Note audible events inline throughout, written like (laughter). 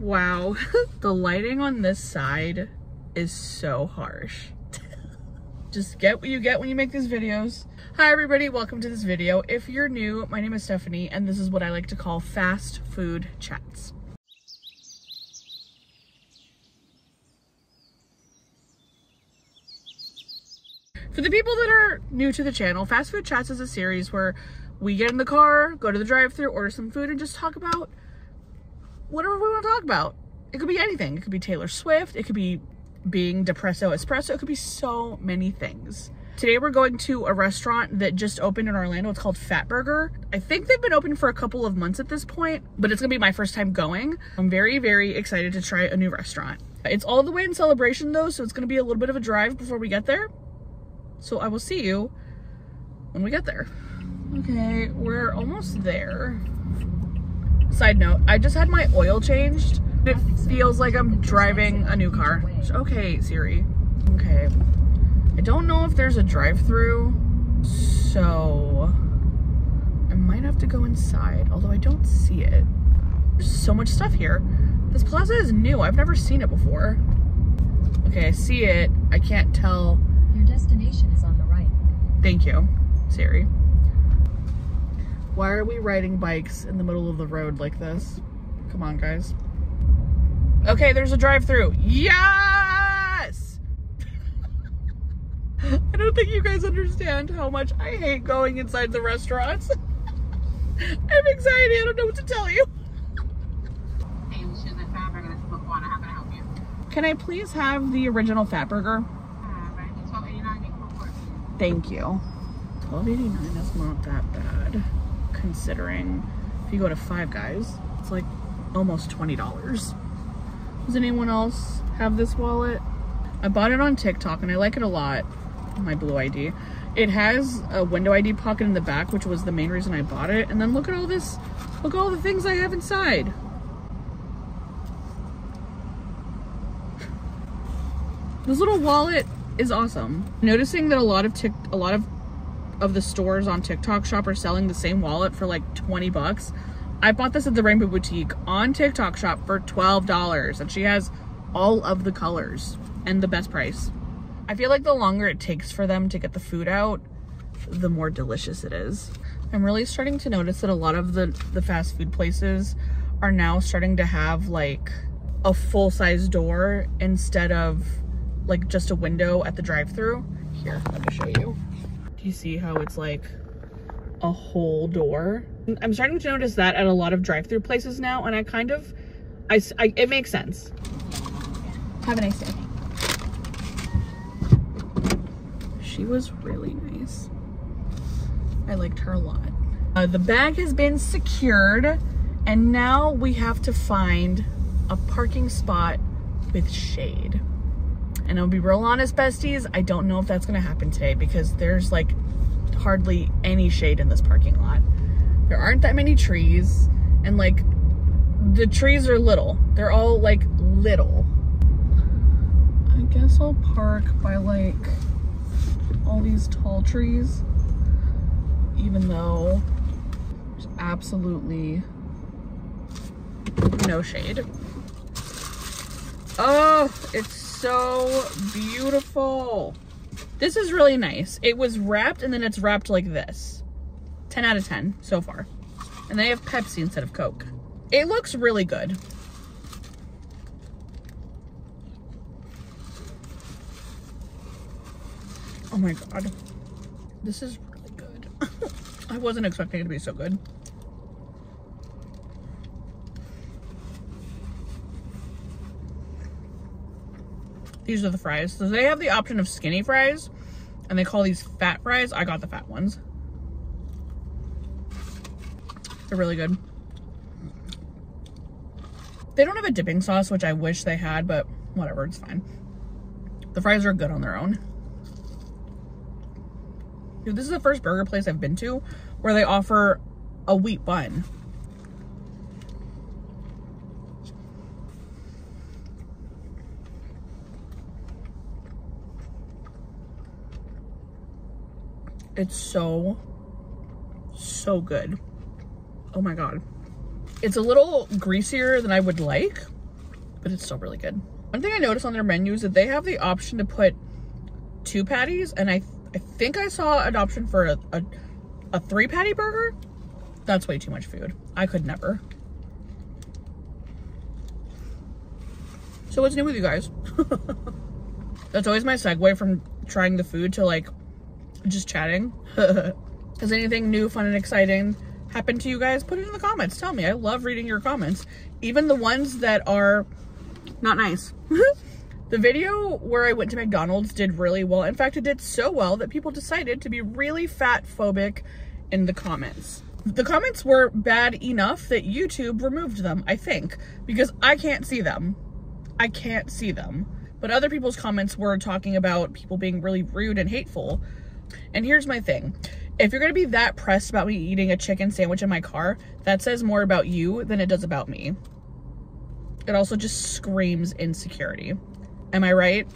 Wow, (laughs) the lighting on this side is so harsh. (laughs) Just get what you get when you make these videos. Hi everybody, welcome to this video. If you're new, my name is Stephanie and this is what I like to call fast food chats. For the people that are new to the channel, Fast Food Chats is a series where we get in the car, go to the drive through order some food, and just talk about whatever we want to talk about. It could be anything. It could be Taylor Swift. It could be being depresso espresso. It could be so many things. Today we're going to a restaurant that just opened in Orlando. It's called Fatburger. I think they've been open for a couple of months at this point, but it's gonna be my first time going. I'm very, very excited to try a new restaurant. It's all the way in Celebration though, so it's gonna be a little bit of a drive before we get there. So I will see you when we get there. Okay, we're almost there. Side note, I just had my oil changed. It feels like I'm driving a new car. Okay, Siri. Okay. I don't know if there's a drive-through, so I might have to go inside, although I don't see it. There's so much stuff here. This plaza is new. I've never seen it before. Okay, I see it. I can't tell. Your destination is on the right. Thank you, Siri. Why are we riding bikes in the middle of the road like this? Come on, guys. Okay, there's a drive-through. Yes! (laughs) I don't think you guys understand how much I hate going inside the restaurants. (laughs) I have anxiety. I don't know what to tell you. Hey, we should have burger. This is Laquana. How can I help you? Can I please have the original Fatburger? Uh, right, it's 1289. You can report. Thank you. 12.89 is not that bad considering if you go to Five Guys, it's like almost $20. Does anyone else have this wallet? I bought it on TikTok and I like it a lot. My blue ID. It has a window ID pocket in the back, which was the main reason I bought it. And then look at all this, look at all the things I have inside. This little wallet is awesome. Noticing that a lot of tick, a lot of of the stores on TikTok shop are selling the same wallet for like 20 bucks. I bought this at the Rainbow Boutique on TikTok shop for $12 and she has all of the colors and the best price. I feel like the longer it takes for them to get the food out, the more delicious it is. I'm really starting to notice that a lot of the, the fast food places are now starting to have like a full size door instead of like just a window at the drive through. Here, let me show you. You see how it's like a whole door? I'm starting to notice that at a lot of drive-through places now, and I kind of, I, I, it makes sense. Have a nice day. She was really nice. I liked her a lot. Uh, the bag has been secured, and now we have to find a parking spot with shade. And it'll be real honest, besties, I don't know if that's gonna happen today because there's like hardly any shade in this parking lot. There aren't that many trees and like the trees are little. They're all like little. I guess I'll park by like all these tall trees even though there's absolutely no shade. Oh, it's so beautiful. This is really nice. It was wrapped and then it's wrapped like this. 10 out of 10 so far. And they have Pepsi instead of Coke. It looks really good. Oh my God. This is really good. (laughs) I wasn't expecting it to be so good. These are the fries. So they have the option of skinny fries and they call these fat fries. I got the fat ones. They're really good. They don't have a dipping sauce, which I wish they had, but whatever, it's fine. The fries are good on their own. Dude, this is the first burger place I've been to where they offer a wheat bun. It's so, so good. Oh my God. It's a little greasier than I would like, but it's still really good. One thing I noticed on their menu is that they have the option to put two patties, and I I think I saw an option for a, a, a three patty burger. That's way too much food. I could never. So what's new with you guys? (laughs) That's always my segue from trying the food to like just chatting. (laughs) Has anything new, fun, and exciting happened to you guys? Put it in the comments. Tell me. I love reading your comments. Even the ones that are not nice. (laughs) the video where I went to McDonald's did really well. In fact, it did so well that people decided to be really fat phobic in the comments. The comments were bad enough that YouTube removed them, I think, because I can't see them. I can't see them. But other people's comments were talking about people being really rude and hateful. And here's my thing. If you're gonna be that pressed about me eating a chicken sandwich in my car, that says more about you than it does about me. It also just screams insecurity. Am I right?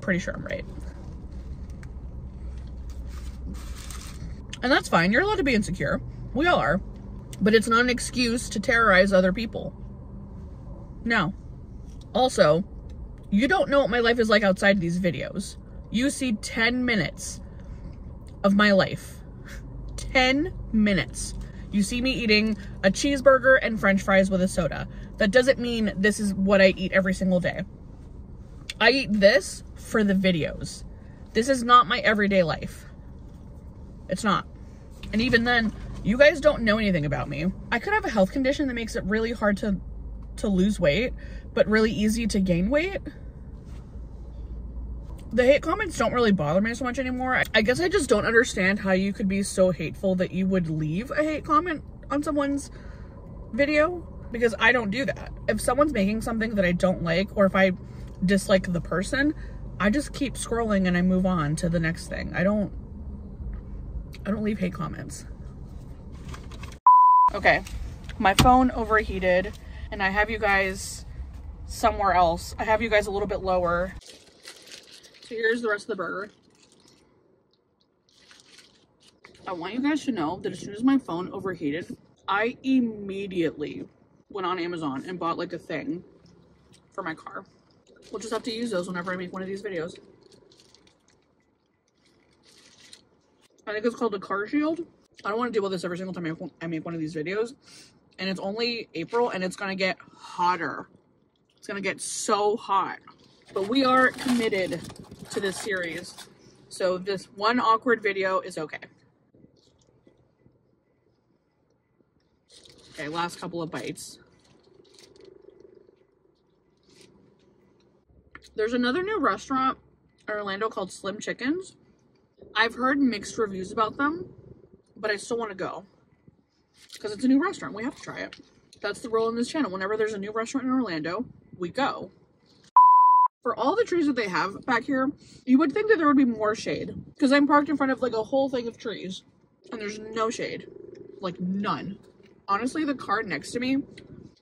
Pretty sure I'm right. And that's fine. You're allowed to be insecure. We all are. But it's not an excuse to terrorize other people. No. Also, you don't know what my life is like outside these videos. You see 10 minutes of my life. 10 minutes. You see me eating a cheeseburger and french fries with a soda. That doesn't mean this is what I eat every single day. I eat this for the videos. This is not my everyday life. It's not. And even then, you guys don't know anything about me. I could have a health condition that makes it really hard to to lose weight, but really easy to gain weight. The hate comments don't really bother me so much anymore. I guess I just don't understand how you could be so hateful that you would leave a hate comment on someone's video because I don't do that. If someone's making something that I don't like or if I dislike the person, I just keep scrolling and I move on to the next thing. I don't I don't leave hate comments. Okay. My phone overheated and I have you guys somewhere else. I have you guys a little bit lower. So here's the rest of the burger. I want you guys to know that as soon as my phone overheated, I immediately went on Amazon and bought like a thing for my car. We'll just have to use those whenever I make one of these videos. I think it's called a car shield. I don't want to deal with this every single time I make one of these videos. And it's only April and it's going to get hotter. It's going to get so hot. But we are committed to this series. So this one awkward video is okay. Okay, last couple of bites. There's another new restaurant in Orlando called Slim Chickens. I've heard mixed reviews about them, but I still want to go because it's a new restaurant. We have to try it. That's the rule in this channel. Whenever there's a new restaurant in Orlando, we go. For all the trees that they have back here, you would think that there would be more shade because I'm parked in front of like a whole thing of trees and there's no shade, like none. Honestly, the car next to me,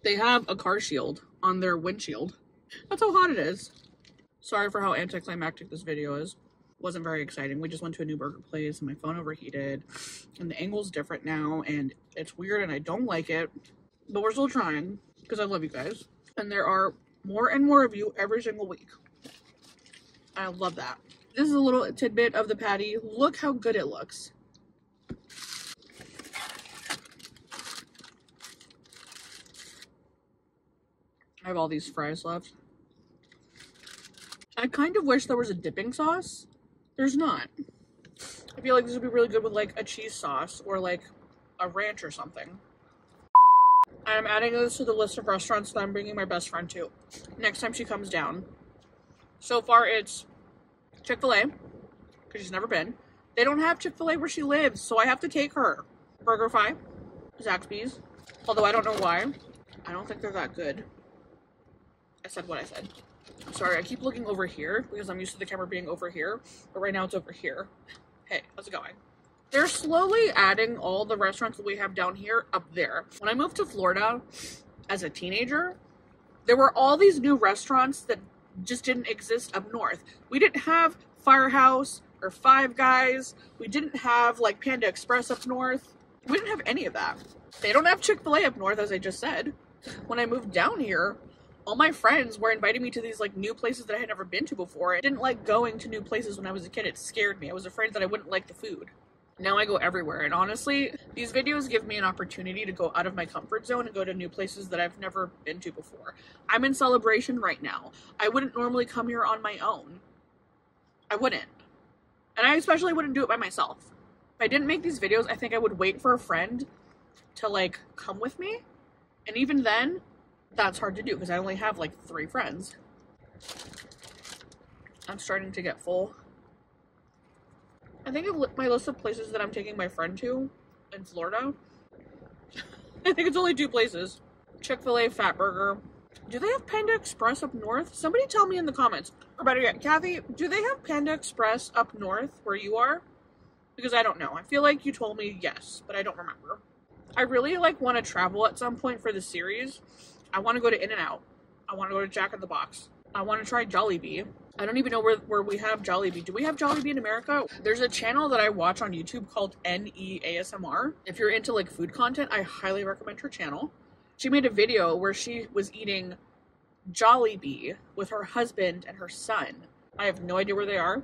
they have a car shield on their windshield. That's how hot it is. Sorry for how anticlimactic this video is. Wasn't very exciting. We just went to a new burger place and my phone overheated and the angle's different now and it's weird and I don't like it. But we're still trying because I love you guys. And there are more and more of you every single week. I love that. This is a little tidbit of the patty. Look how good it looks. I have all these fries left. I kind of wish there was a dipping sauce. There's not. I feel like this would be really good with like a cheese sauce or like a ranch or something. I'm adding this to the list of restaurants that I'm bringing my best friend to next time she comes down. So far, it's Chick-fil-A, because she's never been. They don't have Chick-fil-A where she lives, so I have to take her. Burger BurgerFi, Zaxby's, although I don't know why. I don't think they're that good. I said what I said. Sorry, I keep looking over here because I'm used to the camera being over here, but right now it's over here. Hey, how's it going? They're slowly adding all the restaurants that we have down here up there. When I moved to Florida as a teenager, there were all these new restaurants that just didn't exist up north. We didn't have Firehouse or Five Guys. We didn't have like Panda Express up north. We didn't have any of that. They don't have Chick-fil-A up north, as I just said. When I moved down here, all my friends were inviting me to these like new places that I had never been to before. I didn't like going to new places when I was a kid. It scared me. I was afraid that I wouldn't like the food. Now I go everywhere. And honestly, these videos give me an opportunity to go out of my comfort zone and go to new places that I've never been to before. I'm in celebration right now. I wouldn't normally come here on my own. I wouldn't. And I especially wouldn't do it by myself. If I didn't make these videos, I think I would wait for a friend to like come with me. And even then, that's hard to do because I only have like three friends. I'm starting to get full. I think of my list of places that I'm taking my friend to in Florida. (laughs) I think it's only two places Chick fil A, Fatburger. Do they have Panda Express up north? Somebody tell me in the comments. Or better yet, Kathy, do they have Panda Express up north where you are? Because I don't know. I feel like you told me yes, but I don't remember. I really like want to travel at some point for the series. I want to go to In and Out. I want to go to Jack in the Box. I want to try Jollibee. I don't even know where, where we have Jollibee. Do we have Jollibee in America? There's a channel that I watch on YouTube called NEASMR. If you're into like food content, I highly recommend her channel. She made a video where she was eating Jollibee with her husband and her son. I have no idea where they are.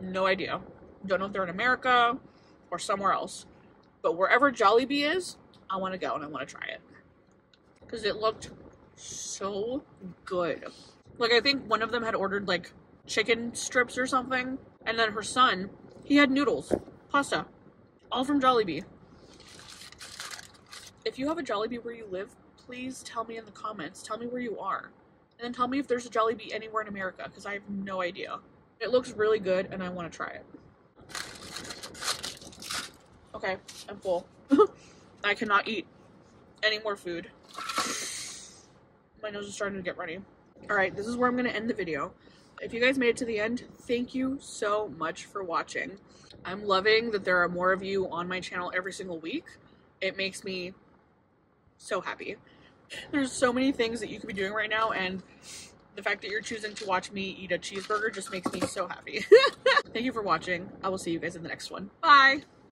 No idea. Don't know if they're in America or somewhere else. But wherever Jollibee is, I want to go and I want to try it. Because it looked so good. Like, I think one of them had ordered like chicken strips or something. And then her son, he had noodles, pasta, all from Jollibee. If you have a Jollibee where you live, please tell me in the comments. Tell me where you are. And then tell me if there's a Jollibee anywhere in America because I have no idea. It looks really good and I want to try it. Okay, I'm full. (laughs) I cannot eat any more food. My nose is starting to get runny. Alright, this is where I'm going to end the video. If you guys made it to the end, thank you so much for watching. I'm loving that there are more of you on my channel every single week. It makes me so happy. There's so many things that you could be doing right now, and the fact that you're choosing to watch me eat a cheeseburger just makes me so happy. (laughs) Thank you for watching. I will see you guys in the next one. Bye!